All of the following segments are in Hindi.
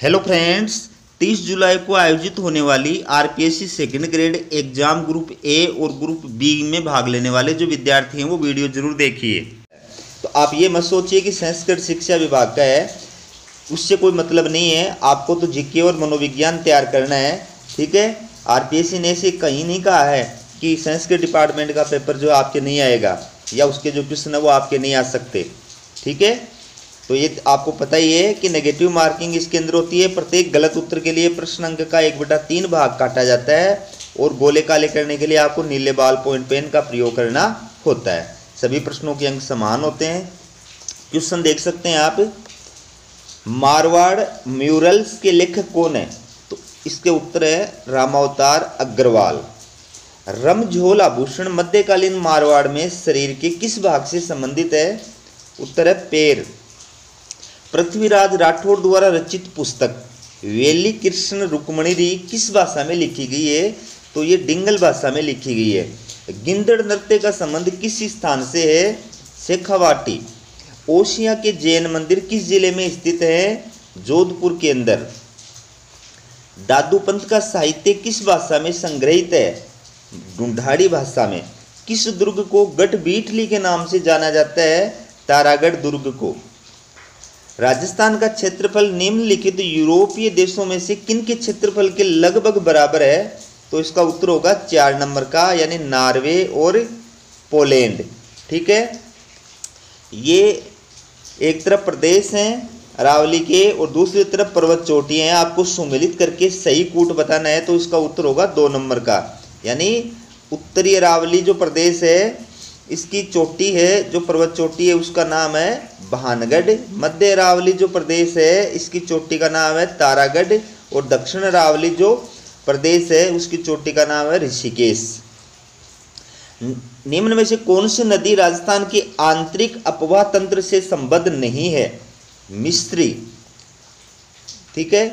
हेलो फ्रेंड्स 30 जुलाई को आयोजित होने वाली RPSC second grade exam group A और ग्रुप बी में भाग लेने वाले जो विद्यार्थी हैं, वो वीडियो ज़रूर देखिए। तो आप ये मत सोचिए कि संस्कृत शिक्षा विभाग का है, उससे कोई मतलब नहीं है। आपको तो जीके और मनोविज्ञान तैयार करना है, ठीक है? आरपीएससी ने इसे कहीं नहीं कहा है कि संस्कृत डिपार्टमेंट का पेपर जो आपके नहीं आएगा, या उसके जो क्वेश्चन है, वो आपके नहीं आ सकते, ठीक है? तो ये आपको पता ही है कि नेगेटिव मार्किंग इसके अंदर होती है। प्रत्येक गलत उत्तर के लिए प्रश्न अंक का एक बटा तीन भाग काटा जाता है और गोले काले करने के लिए आपको नीले बाल पॉइंट पेन का प्रयोग करना होता है। सभी प्रश्नों के अंक समान होते हैं। क्वेश्चन देख सकते हैं आप। मारवाड़ म्यूरल्स के लेखक कौन है? तो इसके उत्तर है रामावतार अग्रवाल। रमझोल आभूषण मध्यकालीन मारवाड़ में शरीर के किस भाग से संबंधित है? उत्तर है पैर पृथ्वीराज राठौड़ द्वारा रचित पुस्तक, वेली कृष्ण रुक्मणी किस भाषा में लिखी गई है? तो ये डिंगल भाषा में लिखी गई है। गिंदड़ नृत्य का संबंध किस स्थान से है? शेखावाटी। ओशिया के जैन मंदिर किस ज़िले में स्थित है? जोधपुर के अंदर। दादू पंथ का साहित्य किस भाषा में संग्रहित है? ढूंढाड़ी भाषा में। किस दुर्ग को गढ़ बीठली के नाम से जाना जाता है? तारागढ़ दुर्ग को। राजस्थान का क्षेत्रफल निम्नलिखित तो यूरोपीय देशों में से किन के क्षेत्रफल के लगभग बराबर है? तो इसका उत्तर होगा चार नंबर का, यानी नॉर्वे और पोलैंड। ठीक है? ये एक तरफ़ प्रदेश हैं अरावली के, और दूसरी तरफ़ पर्वत चोटियाँ हैं। आपको सुमिलित करके सही कूट बताना है तो इसका उत्तर होगा दो नंबर का। यानी उत्तरी अरावली जो प्रदेश है, इसकी चोटी है, जो पर्वत चोटी है, उसका नाम है भानगढ़ मध्य अरावली जो प्रदेश है, इसकी चोटी का नाम है तारागढ़ और दक्षिण अरावली जो प्रदेश है, उसकी चोटी का नाम है ऋषिकेश। निम्न में से कौन सी नदी राजस्थान की आंतरिक अपवाह तंत्र से संबद्ध नहीं है? मिस्त्री ठीक है?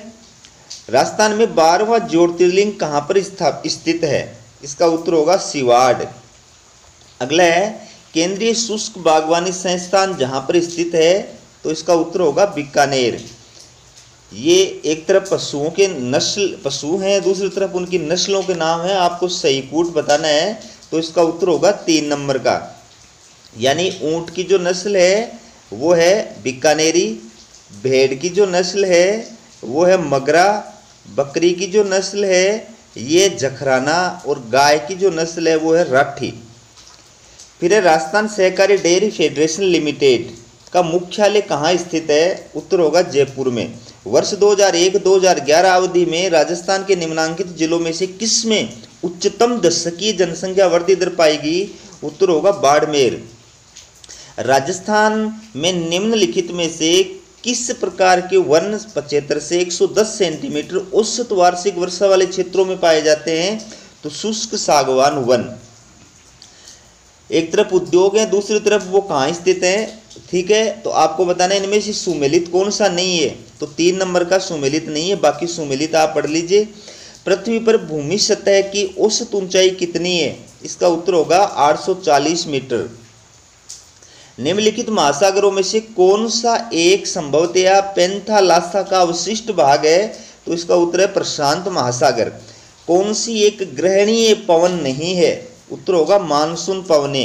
राजस्थान में बारहवा ज्योतिर्लिंग कहाँ पर स्थित है? इसका उत्तर होगा सिवाड़। अगला है केंद्रीय शुष्क बागवानी संस्थान जहाँ पर स्थित है तो इसका उत्तर होगा बीकानेर। ये एक तरफ़ पशुओं के नस्ल, पशु हैं, दूसरी तरफ़ उनकी नस्लों के नाम है, आपको सही कूट बताना है तो इसका उत्तर होगा तीन नंबर का। यानी ऊँट की जो नस्ल है, वो है बीकानेरी, भेड़ की जो नस्ल है, वो है मगरा, बकरी की जो नस्ल है, ये जखराना, और गाय की जो नस्ल है, वो है राठी। फिर है राजस्थान सहकारी डेयरी फेडरेशन लिमिटेड का मुख्यालय कहाँ स्थित है? उत्तर होगा जयपुर में। वर्ष 2001-2011 अवधि में राजस्थान के निम्नांकित जिलों में से किसमें उच्चतम दशकीय जनसंख्या वृद्धि दर पाएगी? उत्तर होगा बाड़मेर। राजस्थान में निम्नलिखित में से किस प्रकार के वन पचहत्तर से 110 सेंटीमीटर औसत वार्षिक वर्षा वाले क्षेत्रों में पाए जाते हैं? तो शुष्क सागवान वन। एक तरफ़ उद्योग है, दूसरी तरफ़ वो कहाँ स्थित है, ठीक है? तो आपको बताना है इनमें से सुमेलित कौन सा नहीं है। तो तीन नंबर का सुमेलित नहीं है, बाकी सुमेलित आप पढ़ लीजिए। पृथ्वी पर भूमि सतह की औसत ऊंचाई कितनी है? इसका उत्तर होगा 840 मीटर। निम्नलिखित महासागरों में से कौन सा एक संभवतया पेंथालासा का अवशिष्ट भाग है? तो इसका उत्तर है प्रशांत महासागर। कौन सी एक ग्रहणीय पवन नहीं है? उत्तर होगा मानसून पवने।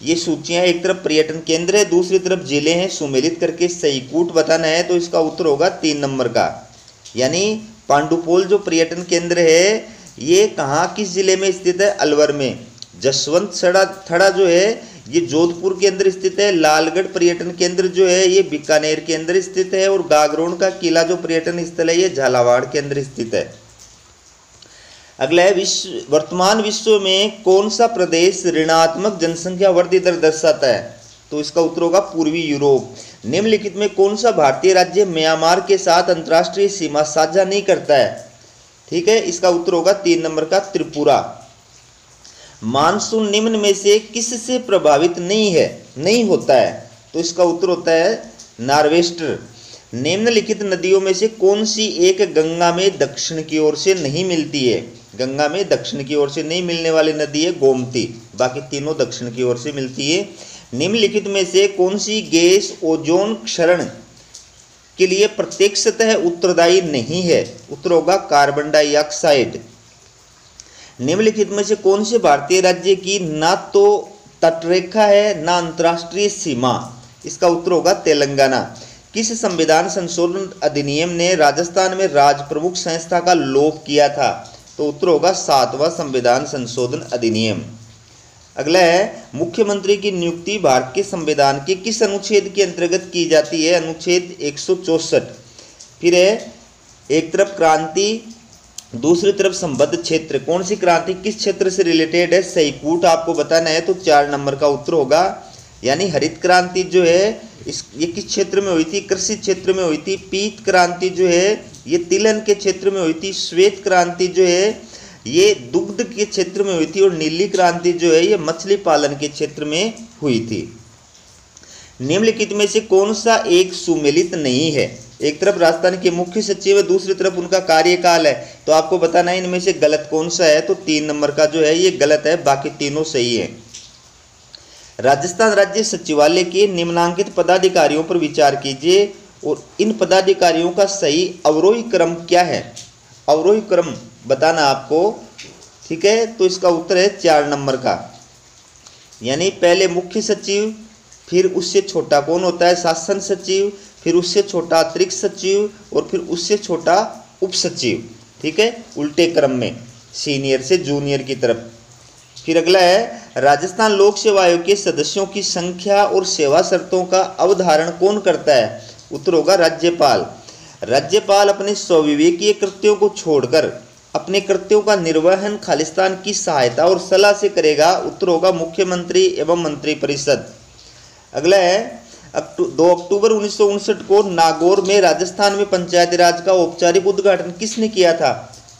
ये सूचियाँ एक तरफ़ पर्यटन केंद्र है, दूसरी तरफ़ ज़िले हैं, सुमेलित करके सही कूट बताना है तो इसका उत्तर होगा तीन नंबर का। यानी पांडुपोल जो पर्यटन केंद्र है, ये कहाँ किस ज़िले में स्थित है? अलवर में। जसवंत सड़ा थड़ा जो है, ये जोधपुर के अंदर स्थित है, लालगढ़ पर्यटन केंद्र जो है, ये बीकानेर के अंदर स्थित है, और गागरोन का किला जो पर्यटन स्थल है, ये झालावाड़ के अंदर स्थित है। अगला है विश्व, वर्तमान विश्व में कौन सा प्रदेश ऋणात्मक जनसंख्या वृद्धि दर दर्शाता है? तो इसका उत्तर होगा पूर्वी यूरोप। निम्नलिखित में कौन सा भारतीय राज्य म्यांमार के साथ अंतर्राष्ट्रीय सीमा साझा नहीं करता है? ठीक है, इसका उत्तर होगा तीन नंबर का त्रिपुरा। मानसून निम्न में से किससे प्रभावित नहीं है? नहीं होता है। तो इसका उत्तर होता है नार्वेस्टर। निम्नलिखित नदियों में से कौन सी एक गंगा में दक्षिण की ओर से नहीं मिलती है? गंगा में दक्षिण की ओर से नहीं मिलने वाली नदी है गोमती। बाकी तीनों दक्षिण की ओर से मिलती है। निम्नलिखित में से कौन सी गैस ओजोन क्षरण के लिए प्रत्यक्षतः उत्तरदायी नहीं है? उत्तर होगा कार्बन डाइऑक्साइड। निम्नलिखित में से कौन से भारतीय राज्य की ना तो तटरेखा है, ना अंतर्राष्ट्रीय सीमा? इसका उत्तर होगा तेलंगाना। किस संविधान संशोधन अधिनियम ने राजस्थान में राज प्रमुख संस्था का लोप किया था? तो उत्तर होगा सातवां संविधान संशोधन अधिनियम। अगला है, मुख्यमंत्री की नियुक्ति भारत के संविधान के किस अनुच्छेद के अंतर्गत की जाती है? अनुच्छेद एक फिर है, एक तरफ़ क्रांति, दूसरी तरफ़ संबद्ध क्षेत्र। कौन सी क्रांति किस क्षेत्र से रिलेटेड है? सही कूट आपको बताना है तो चार नंबर का उत्तर होगा यानी हरित क्रांति जो है, इस, ये किस क्षेत्र में हुई थी? कृषि क्षेत्र में हुई थी, पीत क्रांति जो है, ये तिलन के क्षेत्र में हुई थी, श्वेत क्रांति जो है, ये दुग्ध के क्षेत्र में हुई थी और नीली क्रांति जो है, ये मछली पालन के क्षेत्र में हुई थी। निम्नलिखित में से कौन सा एक सुमेलित नहीं है? एक तरफ़ राजस्थान के मुख्य सचिव है, दूसरी तरफ़ उनका कार्यकाल है। तो आपको बताना है इनमें से गलत कौन सा है? तो तीन नंबर का जो है, ये गलत है, बाकी तीनों सही है। राजस्थान राज्य सचिवालय के निम्नांकित पदाधिकारियों पर विचार कीजिए और इन पदाधिकारियों का सही अवरोही क्रम क्या है? अवरोही क्रम बताना आपको, ठीक है? तो इसका उत्तर है चार नंबर का। यानी पहले मुख्य सचिव, फिर उससे छोटा कौन होता है? शासन सचिव, फिर उससे छोटा अतिरिक्त सचिव और फिर उससे छोटा उप सचिव, ठीक है? उल्टे क्रम में, सीनियर से जूनियर की तरफ़। फिर अगला है, राजस्थान लोक सेवा आयोग के सदस्यों की संख्या और सेवा शर्तों का अवधारण कौन करता है? उत्तर होगा राज्यपाल। राज्यपाल अपने स्वविवेकीय कृत्यों को छोड़कर अपने कृत्यों का निर्वहन खालिस्तान की सहायता और सलाह से करेगा, उत्तर होगा मुख्यमंत्री एवं मंत्रिपरिषद। अगला है दो अक्टूबर उन्नीस सौ उनसठ को नागौर में राजस्थान में पंचायती राज का औपचारिक उद्घाटन किसने किया था?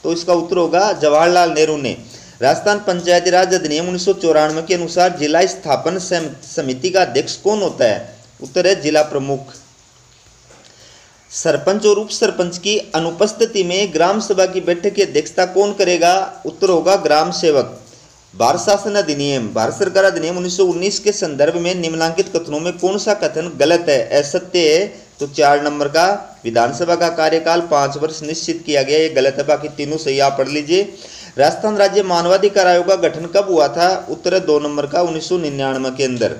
तो इसका उत्तर होगा जवाहरलाल नेहरू ने। राजस्थान पंचायती राज अधिनियम उन्नीस सौ चौरानवे के अनुसार जिला स्थापन समिति का अध्यक्ष कौन होता है? उत्तर है जिला प्रमुख। सरपंच और उप सरपंच की अनुपस्थिति में ग्राम सभा की बैठक की अध्यक्षता कौन करेगा? उत्तर होगा ग्राम सेवक। भारत शासन अधिनियम। भारत सरकार अधिनियम 1919 के संदर्भ में निम्नांकित कथनों में कौन सा कथन गलत है? असत्य है तो चार नंबर का। विधानसभा का कार्यकाल पाँच वर्ष निश्चित किया गया, ये गलत है, बाकी तीनों सही आप पढ़ लीजिए। राजस्थान राज्य मानवाधिकार आयोग का गठन कब हुआ था? उत्तर दो नंबर का, उन्नीस सौ निन्यानवे के अंदर।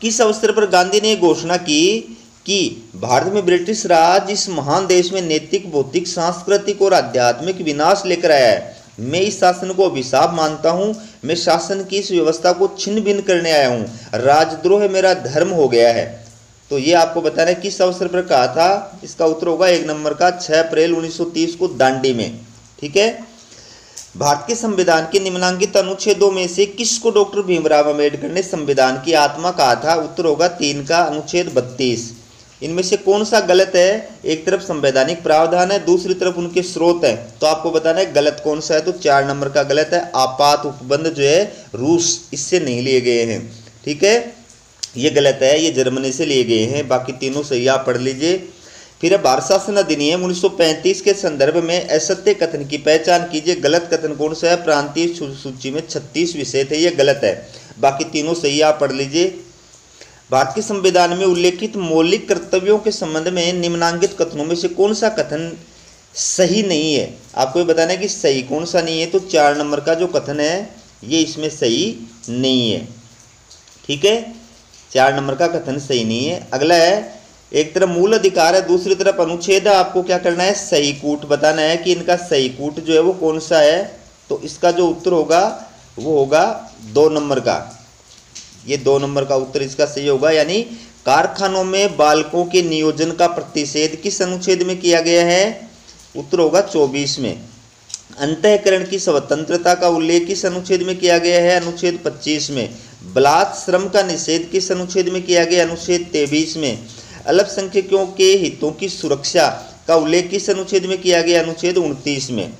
किस अवसर पर गांधी ने घोषणा की कि भारत में ब्रिटिश राज इस महान देश में नैतिक भौतिक सांस्कृतिक और आध्यात्मिक विनाश लेकर आया है? मैं इस शासन को अभिशाप मानता हूँ। मैं शासन की इस व्यवस्था को छिन्न भिन्न करने आया हूँ। राजद्रोह मेरा धर्म हो गया है। तो ये आपको बताना है किस अवसर पर कहा था? इसका उत्तर होगा एक नंबर का 6 अप्रैल 1930 को दांडी में। ठीक है? भारत के संविधान के निम्नांकित अनुच्छेदों में से किसको डॉक्टर भीमराव अंबेडकर ने संविधान की आत्मा कहा था? उत्तर होगा तीन का अनुच्छेद बत्तीस। इनमें से कौन सा गलत है? एक तरफ़ संवैधानिक प्रावधान है, दूसरी तरफ़ उनके स्रोत है। तो आपको बताना है गलत कौन सा है? तो चार नंबर का गलत है, आपात उपबंध जो है, रूस, इससे नहीं लिए गए हैं। ठीक है? ये गलत है, ये जर्मनी से लिए गए हैं। बाकी तीनों सही आप पढ़ लीजिए। फिर भारत शासन अधिनियम 1935 के संदर्भ में असत्य कथन की पहचान कीजिए। गलत कथन कौन सा है? प्रांतीय सूची में 36 विषय थे, ये गलत है। बाकी तीनों सही आप पढ़ लीजिए। भारत के संविधान में उल्लेखित मौलिक कर्तव्यों के संबंध में निम्नांकित कथनों में से कौन सा कथन सही नहीं है? आपको ये बताना है कि सही कौन सा नहीं है तो चार नंबर का जो कथन है, ये इसमें सही नहीं है। ठीक है? चार नंबर का कथन सही नहीं है। अगला है एक तरफ़ मूल अधिकार है, दूसरी तरफ़ अनुच्छेद आपको क्या करना है? सही कूट बताना है कि इनका सही कूट जो है वो कौन सा है? तो इसका जो उत्तर होगा, वो होगा दो नंबर का। ये दो नंबर का उत्तर इसका सही होगा, यानी कारखानों में बालकों के नियोजन का प्रतिषेध किस अनुच्छेद में किया गया है? उत्तर होगा चौबीस में। अंतकरण की स्वतंत्रता का उल्लेख किस अनुच्छेद में किया गया है? अनुच्छेद 25 में। बलात् श्रम का निषेध किस अनुच्छेद में किया गया? अनुच्छेद 23 में। अल्पसंख्यकों के हितों की सुरक्षा का उल्लेख किस अनुच्छेद में किया गया? अनुच्छेद उनतीस में।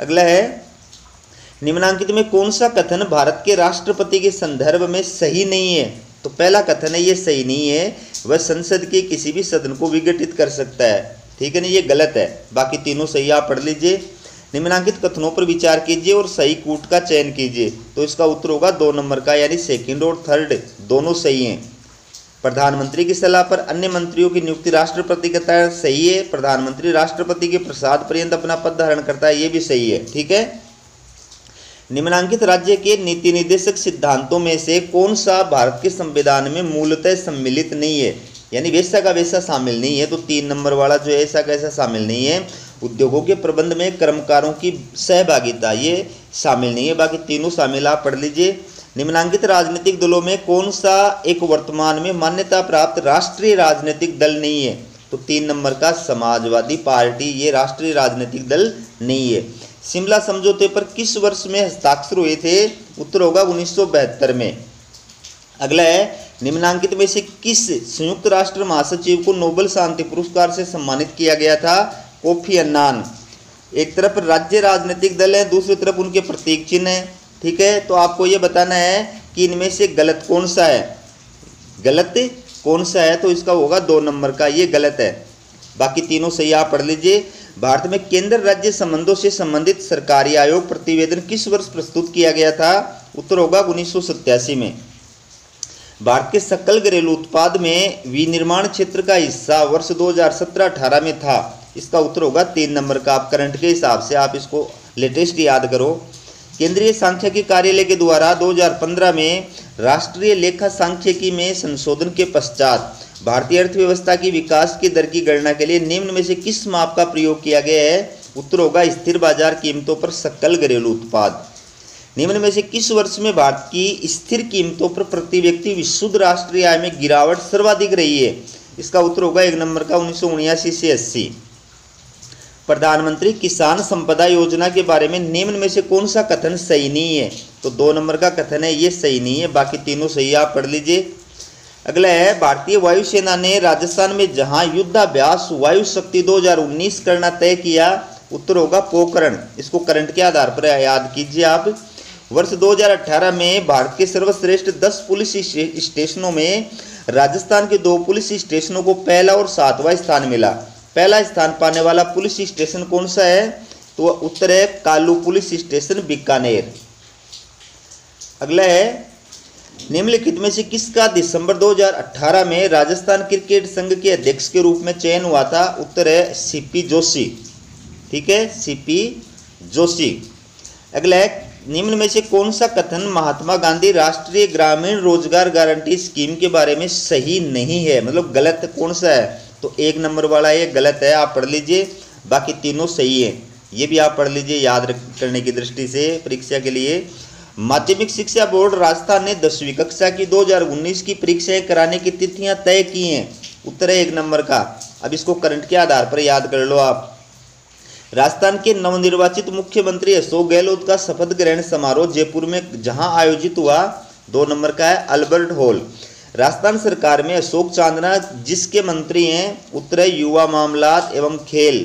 अगला है, निम्नांकित में कौन सा कथन भारत के राष्ट्रपति के संदर्भ में सही नहीं है? तो पहला कथन है, ये सही नहीं है, वह संसद के किसी भी सदन को विघटित कर सकता है। ठीक है ना, ये गलत है। बाकी तीनों सही आप पढ़ लीजिए। निम्नांकित कथनों पर विचार कीजिए और सही कूट का चयन कीजिए। तो इसका उत्तर होगा दो नंबर का, यानी सेकंड और थर्ड दोनों सही हैं। प्रधानमंत्री की सलाह पर अन्य मंत्रियों की नियुक्ति राष्ट्रपति का तय सही है। प्रधानमंत्री राष्ट्रपति के प्रसाद पर्यंत अपना पद धारण करता है, ये भी सही है, ठीक है? निम्नांकित राज्य के नीति निर्देशक सिद्धांतों में से कौन सा भारत के संविधान में मूलतः सम्मिलित नहीं है? यानी वैसा का वैसा शामिल नहीं है तो तीन नंबर वाला जो है, ऐसा कैसा शामिल नहीं है। उद्योगों के प्रबंध में कर्मकारों की सहभागिता ये शामिल नहीं है, बाकी तीनों शामिल आप पढ़ लीजिए। निम्नांकित राजनीतिक दलों में कौन सा एक वर्तमान में मान्यता प्राप्त राष्ट्रीय राजनीतिक दल नहीं है? तो तीन नंबर का समाजवादी पार्टी, ये राष्ट्रीय राजनीतिक दल नहीं है। शिमला समझौते पर किस वर्ष में हस्ताक्षर हुए थे? उत्तर होगा उन्नीस सौ बहत्तर में। अगला है, निम्नांकित में से किस संयुक्त राष्ट्र महासचिव को नोबल शांति पुरस्कार से सम्मानित किया गया था? Kofi Annan. एक तरफ़ राज्य राजनीतिक दल है, दूसरी तरफ़ उनके प्रतीक चिन्ह है। ठीक है? तो आपको ये बताना है कि इनमें से गलत कौन सा है? गलत कौन सा है? तो इसका होगा दो नंबर का, ये गलत है। बाकी तीनों सही आप पढ़ लीजिए। भारत में केंद्र राज्य संबंधों से संबंधित सरकारी आयोग प्रतिवेदन किस वर्ष प्रस्तुत किया गया था? उत्तर होगा उन्नीस सौ सतासी में। भारत के सकल घरेलू उत्पाद में विनिर्माण क्षेत्र का हिस्सा वर्ष 2017-18 में था। इसका उत्तर होगा तीन नंबर का। आप करंट के हिसाब से आप इसको लेटेस्ट याद करो। केंद्रीय सांख्यिकी कार्यालय के द्वारा 2015 में राष्ट्रीय लेखा सांख्यिकी में संशोधन के पश्चात भारतीय अर्थव्यवस्था की विकास की दर की गणना के लिए निम्न में से किस माप का प्रयोग किया गया है? उत्तर होगा, स्थिर बाज़ार कीमतों पर सकल घरेलू उत्पाद। निम्न में से किस वर्ष में भारत की स्थिर कीमतों पर प्रति व्यक्ति विशुद्ध राष्ट्रीय आय में गिरावट सर्वाधिक रही है? इसका उत्तर होगा, एक नंबर का उन्नीस से अस्सी। प्रधानमंत्री किसान संपदा योजना के बारे में निम्न में से कौन सा कथन सही नहीं है? तो दो नंबर का कथन है, ये सही नहीं है, बाकी तीनों सही आप पढ़ लीजिए। अगला है, भारतीय वायुसेना ने राजस्थान में जहाँ युद्धाभ्यास वायु शक्ति 2019 करना तय किया, उत्तर होगा पोकरण। इसको करंट के आधार पर याद कीजिए आप। वर्ष 2018 में भारत के सर्वश्रेष्ठ 10 पुलिस स्टेशनों में राजस्थान के दो पुलिस स्टेशनों को पहला और सातवां स्थान मिला। पहला स्थान पाने वाला पुलिस स्टेशन कौन सा है? तो उत्तर है कालू पुलिस स्टेशन, बीकानेर। अगला है, निम्नलिखित में से किसका दिसंबर 2018 में राजस्थान क्रिकेट संघ के अध्यक्ष के रूप में चयन हुआ था? उत्तर है सीपी जोशी। ठीक है, सीपी जोशी। अगला है, निम्न में से कौन सा कथन महात्मा गांधी राष्ट्रीय ग्रामीण रोज़गार गारंटी स्कीम के बारे में सही नहीं है? मतलब गलत कौन सा है? तो एक नंबर वाला ये गलत है, आप पढ़ लीजिए। बाकी तीनों सही है। ये भी आप पढ़ लीजिए, याद करने की दृष्टि से परीक्षा के लिए। माध्यमिक शिक्षा बोर्ड राजस्थान ने दसवीं कक्षा की 2019 की परीक्षाएँ कराने की तिथियाँ तय की हैं। उत्तर है एक नंबर का। अब इसको करंट के आधार पर याद कर लो आप। राजस्थान के नवनिर्वाचित मुख्यमंत्री अशोक गहलोत का शपथ ग्रहण समारोह जयपुर में, जहाँ आयोजित हुआ, दो नंबर का है, अल्बर्ट हॉल। राजस्थान सरकार में अशोक चांदना जिसके मंत्री हैं उत्तर युवा मामलात एवं खेल।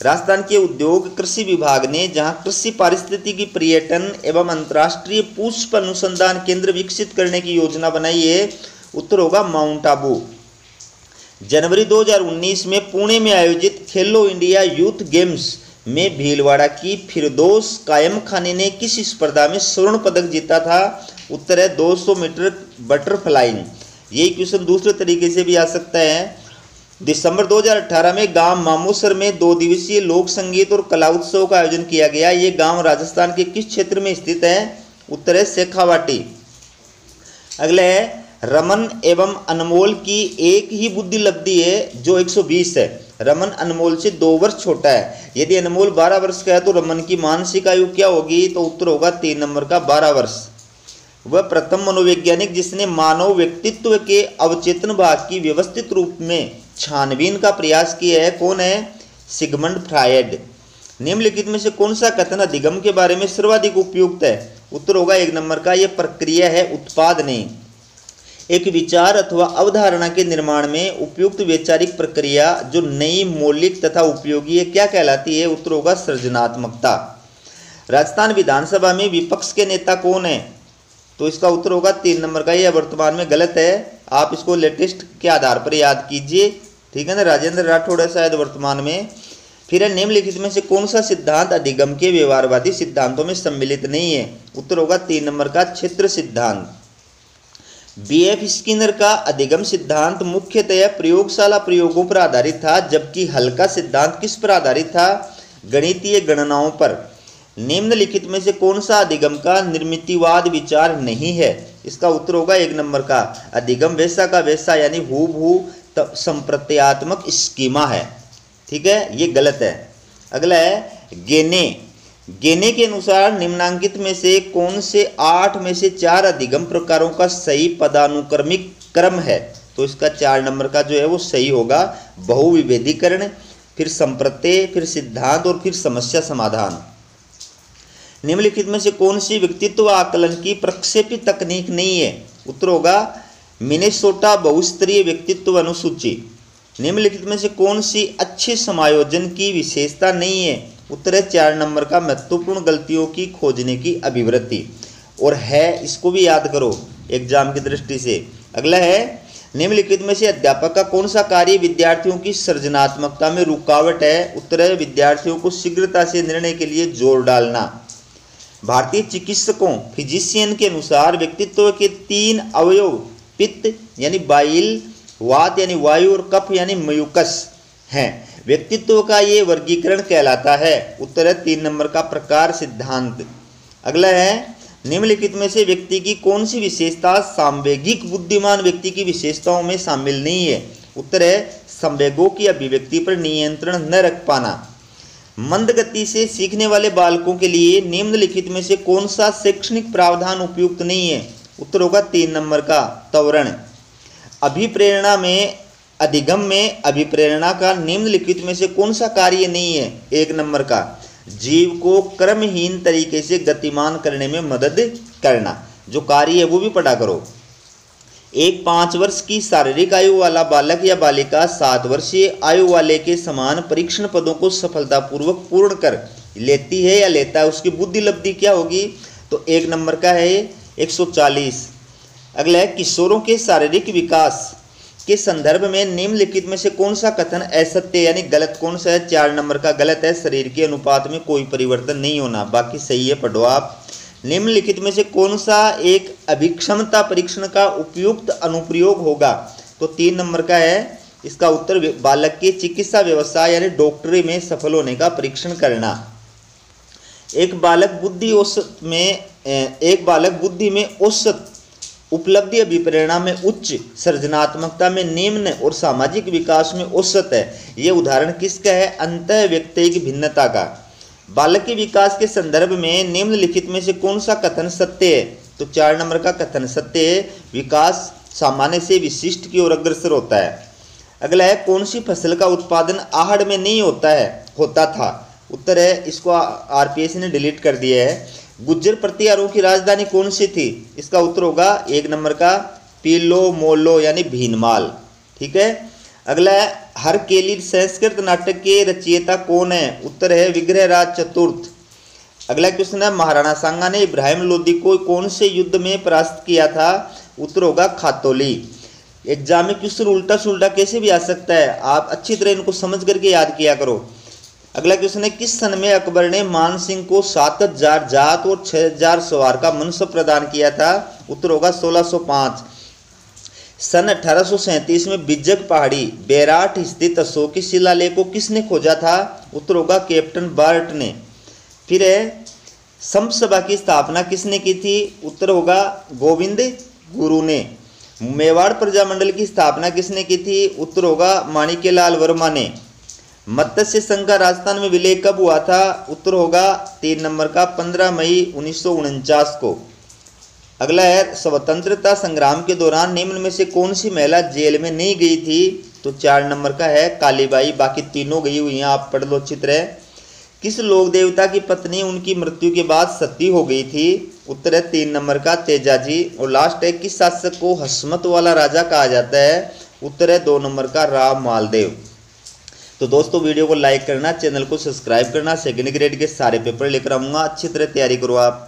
राजस्थान के उद्योग कृषि विभाग ने, जहाँ कृषि पारिस्थितिकी पर्यटन एवं अंतर्राष्ट्रीय पुष्प अनुसंधान केंद्र विकसित करने की योजना बनाई है, उत्तर होगा माउंट आबू। जनवरी 2019 में पुणे में आयोजित खेलो इंडिया यूथ गेम्स में भीलवाड़ा की फिरदोस कायम खानी ने किस स्पर्धा में स्वर्ण पदक जीता था। उत्तर है 200 मीटर बटरफ्लाइंग ये क्वेश्चन दूसरे तरीके से भी आ सकता है। दिसंबर 2018 में गाँव मामूसर में दो दिवसीय लोक संगीत और कला उत्सव का आयोजन किया गया। ये गाँव राजस्थान के किस क्षेत्र में स्थित है? उत्तर है शेखावाटी। अगले है, रमन एवं अनमोल की एक ही बुद्धि लब्धि है, जो 120 है। रमन अनमोल से दो वर्ष छोटा है। यदि अनमोल 12 वर्ष का है तो रमन की मानसिक आयु क्या होगी? तो उत्तर होगा तीन नंबर का 12 वर्ष। वह प्रथम मनोवैज्ञानिक जिसने मानव व्यक्तित्व के अवचेतन भाग की व्यवस्थित रूप में छानबीन का प्रयास किया है, कौन है? Sigmund Freud. निम्नलिखित में से कौन सा कथन अधिगम के बारे में सर्वाधिक उपयुक्त है? उत्तर होगा एक नंबर का, यह प्रक्रिया है उत्पाद नहीं एक विचार अथवा अवधारणा के निर्माण में उपयुक्त वैचारिक प्रक्रिया जो नई मौलिक तथा उपयोगी है, क्या कहलाती है? उत्तर होगा सृजनात्मकता। राजस्थान विधानसभा में विपक्ष के नेता कौन है? तो इसका उत्तर होगा तीन नंबर का, यह वर्तमान में गलत है। आप इसको लेटेस्ट के आधार पर याद कीजिए। ठीक है ना, राजेंद्र राठौड़ है शायद वर्तमान में। फिर है, निम्नलिखित में से कौन सा सिद्धांत अधिगम के व्यवहारवादी सिद्धांतों में सम्मिलित नहीं है? उत्तर होगा तीन नंबर का, क्षेत्र सिद्धांत। बी एफ़ स्किनर का अधिगम सिद्धांत मुख्यतः प्रयोगशाला प्रयोगों पर आधारित था, जबकि हल्का सिद्धांत किस पर आधारित था? गणितीय गणनाओं पर। निम्नलिखित में से कौन सा अधिगम का निर्मितिवाद विचार नहीं है? इसका उत्तर होगा एक नंबर का। अधिगम वैसा का वैसा, यानी हु संप्रत्यात्मक स्कीमा है। ठीक है? ये गलत है। अगला है, गेने। गेने के अनुसार निम्नांकित में से कौन से आठ में से चार अधिगम प्रकारों का सही पदानुक्रमिक क्रम है? तो इसका चार नंबर का जो है, वो सही होगा। बहुविभेदीकरण, फिर संप्रत्यय, फिर सिद्धांत और फिर समस्या समाधान। निम्नलिखित में से कौन सी व्यक्तित्व आकलन की प्रक्षेपित तकनीक नहीं है? उत्तर होगा, मिनेसोटा बहुस्तरीय व्यक्तित्व अनुसूची। निम्नलिखित में से कौन सी अच्छे समायोजन की विशेषता नहीं है? उत्तर है, चार नंबर का महत्वपूर्ण गलतियों की खोजने की अभिवृत्ति। और है, इसको भी याद करो, एग्ज़ाम की दृष्टि से। अगला है, निम्नलिखित में से अध्यापक का कौन सा कार्य विद्यार्थियों की सृजनात्मकता में रुकावट है? उत्तर है, विद्यार्थियों को शीघ्रता से निर्णय के लिए ज़ोर डालना। भारतीय चिकित्सकों फिजिशियन के अनुसार व्यक्तित्व के तीन अवयव, पित्त, यानी बाइल, वात, यानी वायु और कफ, यानी मयुकस हैं। व्यक्तित्व का ये वर्गीकरण कहलाता है। उत्तर है तीन नंबर का प्रकार सिद्धांत। अगला है, निम्नलिखित में से व्यक्ति की कौन सी विशेषता सांवेगिक बुद्धिमान व्यक्ति की विशेषताओं में शामिल नहीं है? उत्तर है, संवेगों की अभिव्यक्ति पर नियंत्रण न रख पाना। मंद गति से सीखने वाले बालकों के लिए निम्नलिखित में से कौन सा शैक्षणिक प्रावधान उपयुक्त नहीं है? उत्तर होगा तीन नंबर का, तवरण। अभिप्रेरणा में, अधिगम में, अभिप्रेरणा का निम्नलिखित में से कौन सा कार्य नहीं है? एक नंबर का, जीव को क्रमहीन तरीके से गतिमान करने में मदद करना। जो कार्य है वो भी पढ़ा करो। एक पाँच वर्ष की शारीरिक आयु वाला बालक या बालिका सात वर्षीय आयु वाले के समान परीक्षण पदों को सफलतापूर्वक पूर्ण कर लेती है या लेता है, उसकी बुद्धि लब्धि क्या होगी? तो एक नंबर का है 140 अगला है, किशोरों के शारीरिक विकास के संदर्भ में निम्नलिखित में से कौन सा कथन असत्य यानी गलत, कौन सा है? चार नंबर का गलत है, शरीर के अनुपात में कोई परिवर्तन नहीं होना, बाकी सही है, पढ़ो आप। निम्नलिखित में से कौन सा एक अभिक्षमता परीक्षण का उपयुक्त अनुप्रयोग होगा? तो तीन नंबर का है, इसका उत्तर बालक के चिकित्सा व्यवसाय यानी डॉक्टरी में सफल होने का परीक्षण करना। एक बालक बुद्धि औसत में एक बालक बुद्धि में औसत उपलब्धि अभिप्रेरणा में उच्च, सृजनात्मकता में निम्न और सामाजिक विकास में औसत है। ये उदाहरण किसका है? अंत व्यक्ति भिन्नता का। बालक के विकास के संदर्भ में निम्नलिखित में से कौन सा कथन सत्य है? तो चार नंबर का कथन सत्य है, विकास सामान्य से विशिष्ट की ओर अग्रसर होता है। अगला है, कौन सी फ़सल का उत्पादन आहड़ में नहीं होता है? होता था। उत्तर है, इसको आरपीएस ने डिलीट कर दिया है। गुज्जर प्रतिहारों की राजधानी कौन सी थी? इसका उत्तर होगा, एक नंबर का पीलो मोलो यानी भीनमाल। ठीक है? अगला है हर केली संस्कृत नाटक के रचयिता कौन है? उत्तर है विग्रह राज चतुर्थ। अगला क्वेश्चन है, महाराणा सांगा ने इब्राहिम लोदी को कौन से युद्ध में परास्त किया था? उत्तर होगा खातोली। एग्ज़ाम में क्वेश्चन उल्टा सुल्टा कैसे भी आ सकता है? आप अच्छी तरह इनको समझ करके याद किया करो। अगला क्वेश्चन है, किस सन में अकबर ने मान सिंह को सात हज़ार जात और छह हज़ार सवार का मनसब प्रदान किया था? उत्तर होगा 1605 सन अठारह सौ सैंतीस में बिजक पहाड़ी बैराट स्थित अशोक शिलालेख को किसने खोजा था? उत्तर होगा कैप्टन बार्ट ने। फिर है, संप सभा की स्थापना किसने की थी? उत्तर होगा गोविंद गुरु ने। मेवाड़ प्रजामंडल की स्थापना किसने की थी? उत्तर होगा माणिक्यलाल वर्मा ने। मत्स्य संघ का राजस्थान में विलय कब हुआ था? उत्तर होगा तीन नंबर का, पंद्रह मई उन्नीस सौ उनचास को। अगला है, स्वतंत्रता संग्राम के दौरान निम्न में से कौन सी महिला जेल में नहीं गई थी? तो चार नंबर का है, कालीबाई, बाकी तीनों गई हुई हैं, आप पढ़ लो चित्र है किस लोक देवता की पत्नी उनकी मृत्यु के बाद सती हो गई थी? उत्तर है, तीन नंबर का तेजाजी और लास्ट है, किस शासक को हसमत वाला राजा कहा जाता है? उत्तर है, दो नंबर का, राम मालदेव। तो दोस्तों, वीडियो को लाइक करना, चैनल को सब्सक्राइब करना सेकेंड ग्रेड के सारे पेपर लेकर आऊँगा। अच्छी तरह तैयारी करो आप।